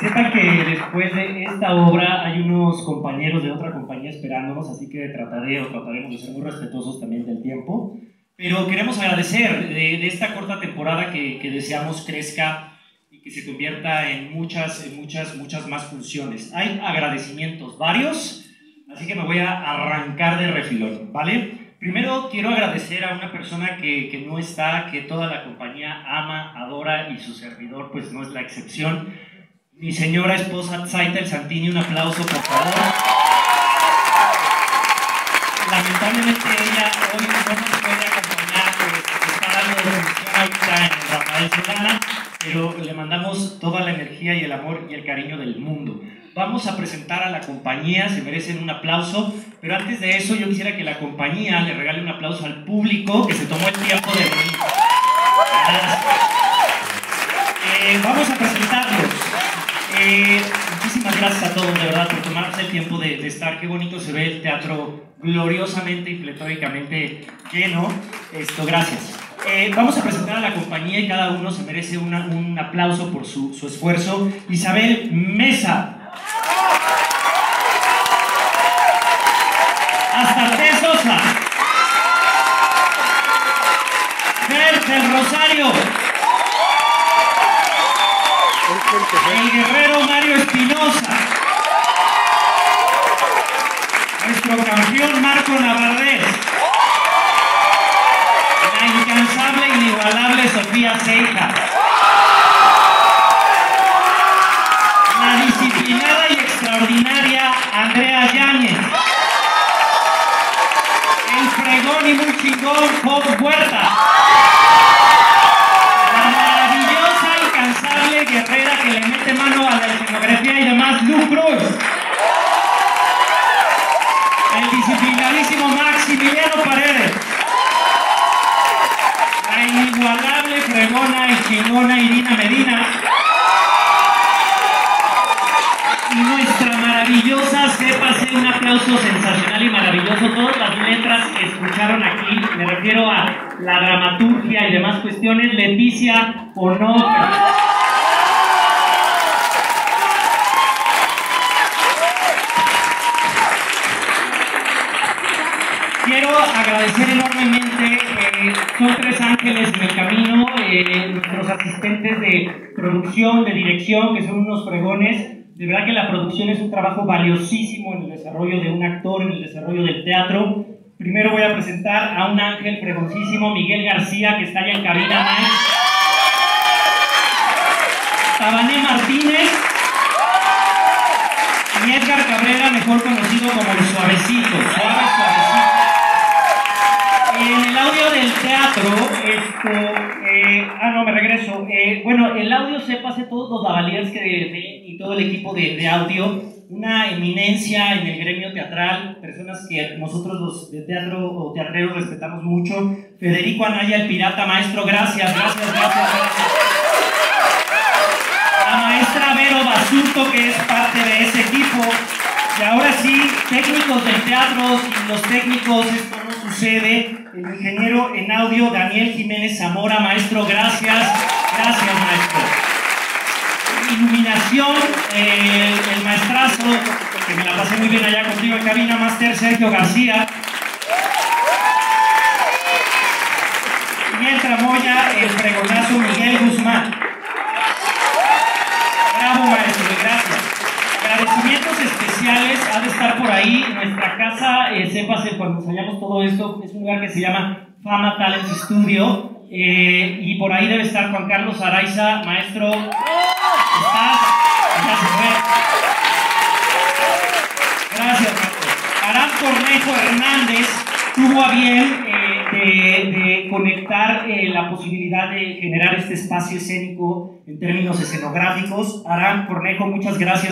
sepan que después de esta obra hay unos compañeros de otra compañía esperándonos, así que trataré o trataremos de ser muy respetuosos también del tiempo. Pero queremos agradecer de, de esta corta temporada que, que deseamos crezca y que se convierta en muchas, en muchas, muchas más funciones. Hay agradecimientos varios, así que me voy a arrancar de refilón, ¿vale? Primero quiero agradecer a una persona que, que no está, que toda la compañía ama, adora y su servidor pues no es la excepción. Mi señora esposa Zaita El Santini, un aplauso por favor. Lamentablemente ella hoy no nos puede acompañar, pues está dando función ahorita en el Rafael Solana, pero le mandamos toda la energía y el amor y el cariño del mundo. Vamos a presentar a la compañía, se merecen un aplauso, pero antes de eso yo quisiera que la compañía le regale un aplauso al público que se tomó el tiempo de venir. Eh, vamos a presentarlos. Muchísimas gracias a todos, de verdad, por tomarse el tiempo de, estar. Qué bonito se ve el teatro gloriosamente y pletóricamente lleno. Esto, gracias. Eh, vamos a presentar a la compañía y cada uno se merece un aplauso por su, su esfuerzo. Isabel Mesa. Astarte Sosa. Fer del Rosario. El guerrero Mario Espinosa. Nuestro campeón Marco Navarrete. La incansable e inigualable Sofía Ceja. La disciplinada y extraordinaria Andrea Yáñez. El fregón y muy chingón Bob Huerta. La maravillosa, incansable guerrera que le mete mano a la escenografía y demás, Lu Cruz. El disciplinadísimo Maximiliano Paredes. La inigualable, fregona y chingona Irina Medina. Y nuestra maravillosa, sépase, un aplauso sensacional y maravilloso. Todas las letras que escucharon aquí, me refiero a la dramaturgia y demás cuestiones, Leticia Onofre. Ángeles en el camino, eh, nuestros asistentes de producción, de dirección, que son unos fregones. De verdad que la producción es un trabajo valiosísimo en el desarrollo de un actor, en el desarrollo del teatro. Primero voy a presentar a un ángel fregoncísimo, Miguel García, que está allá en cabina, Mike. Tabané Martínez y Edgar Cabrera, mejor conocido como el Suavecito, Suave Suavecito. En el audio del teatro, esto, eh, ah, no, me regreso. Eh, bueno, el audio se pase todos los lavaliers que de, y todo el equipo de, audio, una eminencia en el gremio teatral, personas que nosotros los de teatro o teatreros respetamos mucho. Federico Anaya, el pirata maestro, gracias, gracias, gracias. La maestra Vero Basurto, que es parte de ese equipo. Y ahora sí, técnicos del teatro, sin los técnicos esto sucede. El ingeniero en audio Daniel Jiménez Zamora, maestro, gracias. Gracias, maestro. Iluminación, eh, el maestrazo, que me la pasé muy bien allá contigo en cabina, Master Sergio García. Y el tramoya, el fregonazo Miguel Guzmán. Bravo, maestro, gracias. Agradecimientos especiales, ha de estar por ahí. Sépase, cuando ensayamos todo esto, es un lugar que se llama Fama Talent Studio. eh, y por ahí debe estar Juan Carlos Araiza, maestro. ¿Estás? Ya se fue. Gracias, maestro. Arán Cornejo Hernández tuvo a bien eh, de, de conectar eh, la posibilidad de generar este espacio escénico en términos escenográficos. Arán Cornejo, muchas gracias.